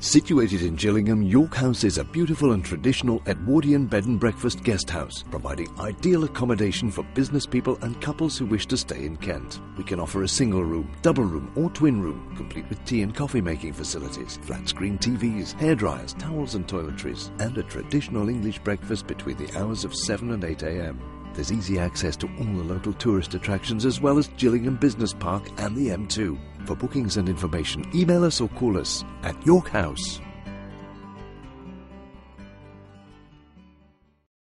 Situated in Gillingham, York House is a beautiful and traditional Edwardian bed and breakfast guest house, providing ideal accommodation for business people and couples who wish to stay in Kent. We can offer a single room, double room, or twin room, complete with tea and coffee making facilities, flat screen TVs, hair dryers, towels, and toiletries, and a traditional English breakfast between the hours of 7 and 8 am. There's easy access to all the local tourist attractions as well as Gillingham Business Park and the M2. For bookings and information, email us or call us at York House